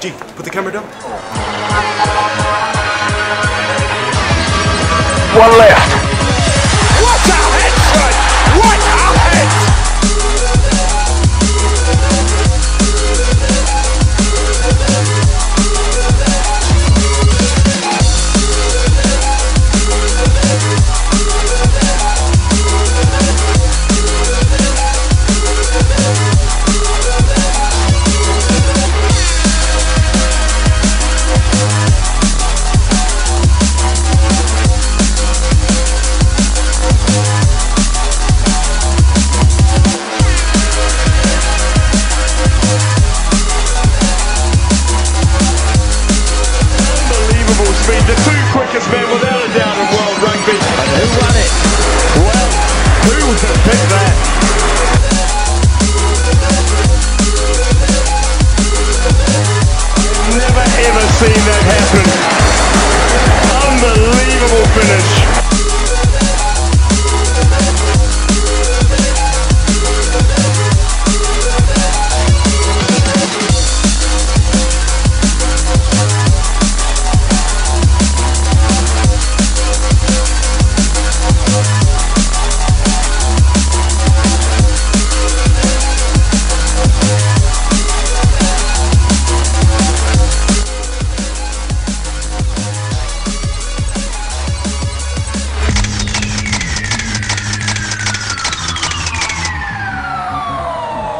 G, put the camera down. One left.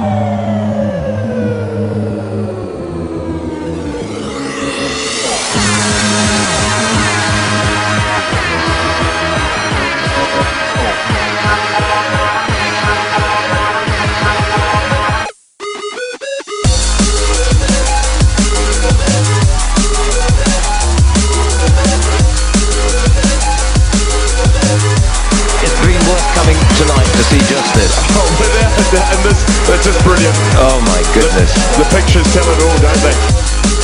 Música coming tonight to see just this. Oh, without a doubt, and this, that's just brilliant. Oh my goodness. The pictures tell it all, don't they?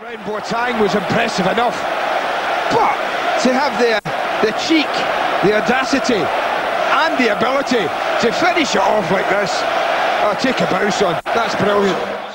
Round Boateng was impressive enough, but to have the the cheek, the audacity, and the ability to finish it off like this, I'll take a bow, son. That's brilliant.